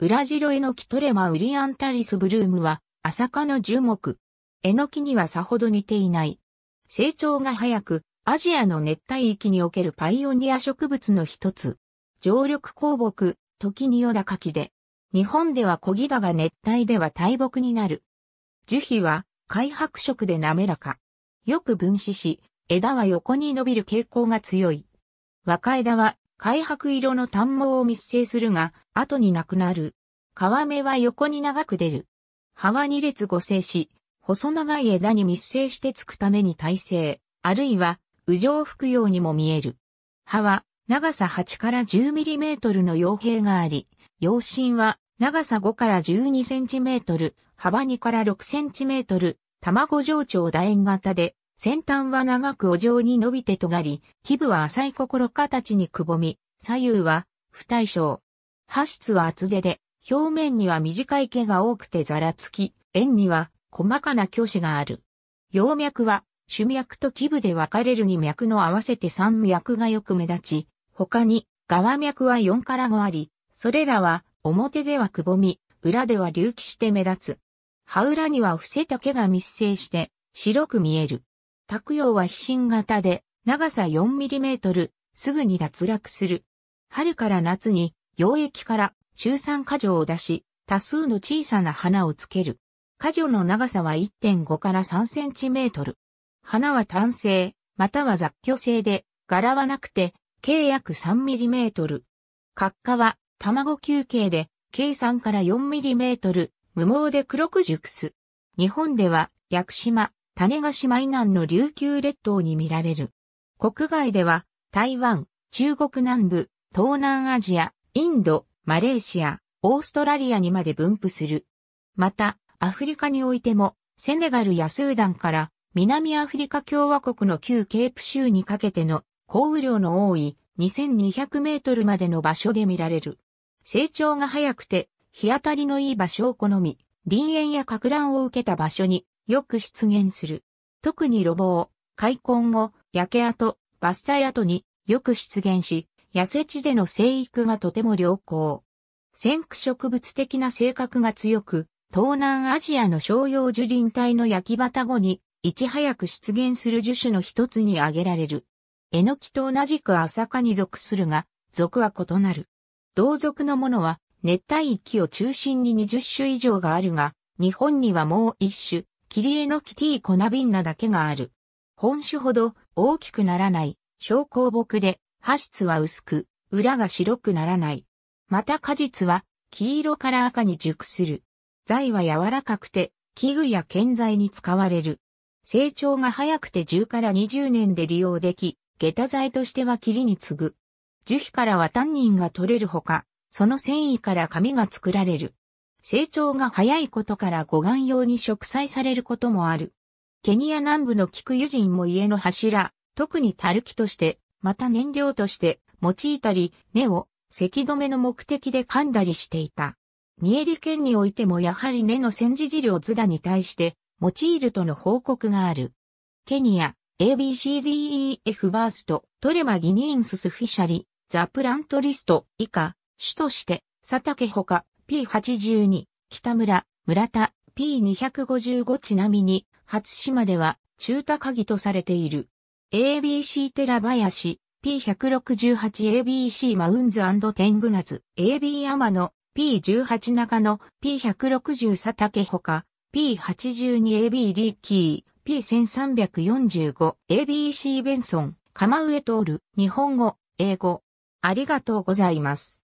裏白エノキトレマウリアンタリスブルームは、朝科の樹木。エノキにはさほど似ていない。成長が早く、アジアの熱帯域におけるパイオニア植物の一つ。常緑鉱木、時によだかきで。日本では小木だが熱帯では大木になる。樹皮は、開白色で滑らか。よく分子し、枝は横に伸びる傾向が強い。若枝は開白色の短毛を密生するが、後になくなる。皮目は横に長く出る。葉は二列五生し、細長い枝に密生してつくために耐性、あるいは、右上吹くようにも見える。葉は、長さ8から10ミリメートルの葉柄があり、葉身は、長さ5から12センチメートル、幅2から6センチメートル、卵状長楕円型で、先端は長くお状に伸びて尖り、基部は浅い心形にくぼみ、左右は不対称。葉質は厚手で、表面には短い毛が多くてざらつき、円には細かな虚子がある。葉脈は主脈と基部で分かれる2脈の合わせて3脈がよく目立ち、他に側脈は4から5あり、それらは表ではくぼみ、裏では隆起して目立つ。葉裏には伏せた毛が密生して白く見える。卓葉は飛信型で、長さ 4mm、すぐに脱落する。春から夏に、溶液から中酸果樹を出し、多数の小さな花をつける。果樹の長さは1.5から3センチメートル。花は単性、または雑居性で、柄はなくて、計約3ミリメートル。角化は、卵球形で、計3から4ミリメートル、無毛で黒く熟す。日本では、屋久島、種子島以南の琉球列島に見られる。国外では台湾、中国南部、東南アジア、インド、マレーシア、オーストラリアにまで分布する。また、アフリカにおいても、セネガルやスーダンから南アフリカ共和国の旧ケープ州にかけての降雨量の多い2200メートルまでの場所で見られる。成長が早くて日当たりのいい場所を好み、林園や格乱を受けた場所によく出現する。特に路傍、開墾後、焼け跡、伐採跡によく出現し、痩せ地での生育がとても良好。先駆植物的な性格が強く、東南アジアの商用樹林帯の焼き畑後に、いち早く出現する樹種の一つに挙げられる。エノキと同じく朝霞に属するが、属は異なる。同属のものは、熱帯域を中心に20種以上があるが、日本にはもう一種、キリエノキティコナビンナだけがある。本種ほど大きくならない、小鉱木で、葉質は薄く、裏が白くならない。また果実は、黄色から赤に熟する。材は柔らかくて、器具や建材に使われる。成長が早くて10から20年で利用でき、下駄材としては霧に次ぐ。樹皮からはタンニンが取れるほか、その繊維から紙が作られる。成長が早いことから護岸用に植栽されることもある。ケニア南部の菊油人も家の柱、特に樽木として、また燃料として用いたり、根を石止めの目的で噛んだりしていた。ニエリ県においてもやはり根の戦時治療ズダに対して用いるとの報告がある。ケニア、ABCDEF バースト、トレマギニンススフィシャリ、ザプラントリスト、以下、主として、佐竹ほか、P82、北村、村田、P255 ちなみに、初島では中高鍵とされている。ABC 寺林、P168ABC マウンズテングナズ、AB 山野、P18 中野、P160 佐竹ほか、P82AB リッキー、P1345、ABC ベンソン、釜上通る、日本語、英語。ありがとうございます。